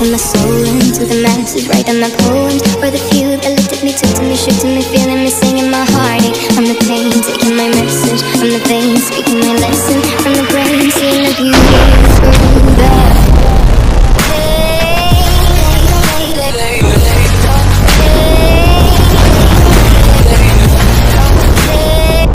taking my soul into the masses, writing my poems for the few that looked at me, took to me, shook to me, feeling me, singing my heartache. I'm the pain, taking my message from the veins, speaking my lesson.